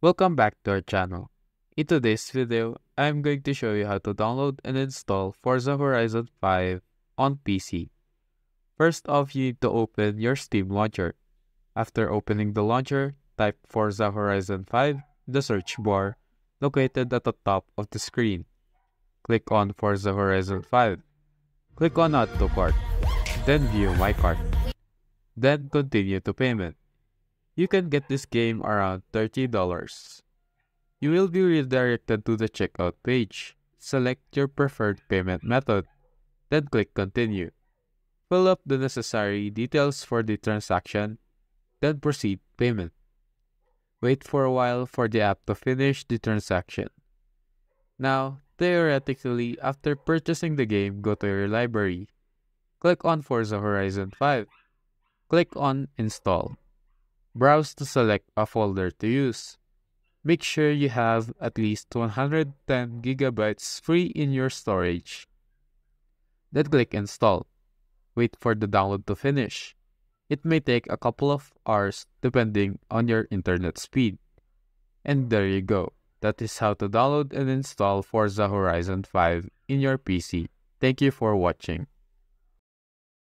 Welcome back to our channel. In today's video, I'm going to show you how to download and install Forza Horizon 5 on PC. First off, you need to open your Steam launcher. After opening the launcher, type Forza Horizon 5 in the search bar located at the top of the screen. Click on Forza Horizon 5. Click on Add to Cart, then View My Cart. Then continue to payment. You can get this game around $30. You will be redirected to the checkout page. Select your preferred payment method, then click Continue. Fill up the necessary details for the transaction, then proceed payment. Wait for a while for the app to finish the transaction. Now, theoretically, after purchasing the game, go to your library. Click on Forza Horizon 5. Click on Install. Browse to select a folder to use. Make sure you have at least 110 gigabytes free in your storage. Then click Install. Wait for the download to finish. It may take a couple of hours depending on your internet speed. And there you go. That is how to download and install Forza Horizon 5 in your PC. Thank you for watching.